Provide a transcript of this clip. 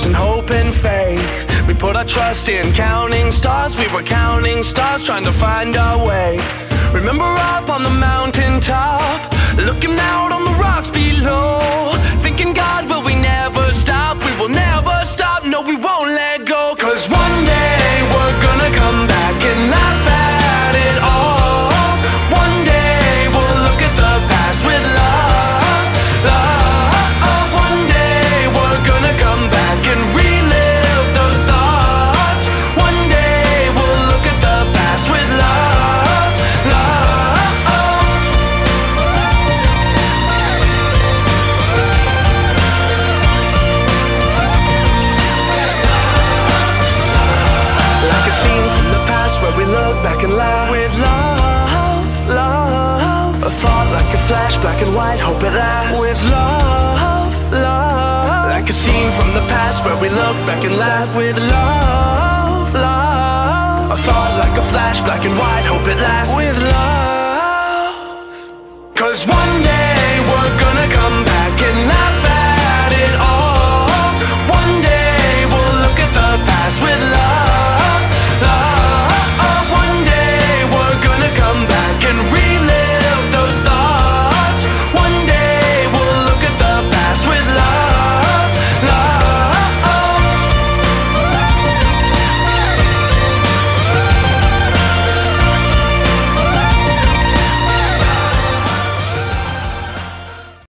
hope and faith. We put our trust in counting stars. We were counting stars, trying to find our way. Remember up on the mountain top, looking out on the rocks below. Thinking, God, back and laugh with love, love. A thought like a flash, black and white, hope it lasts with love, love. Like a scene from the past where we look back and laugh with love, love. A thought like a flash, black and white, hope it lasts with love. Cause one